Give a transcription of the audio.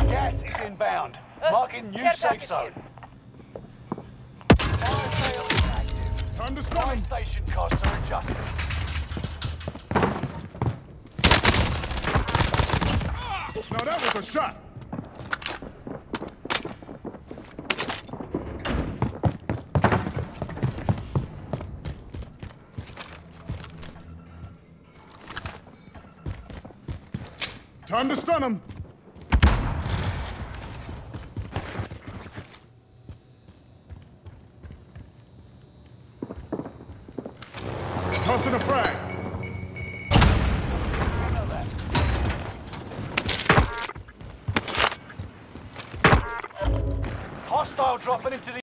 Gas is inbound. Marking new safe zone. here. Fire sale is active. Time to stun Fire 'em. station costs are adjusted. Now that was a shot. Time to stun him. Tossing a frag. Hostile dropping into the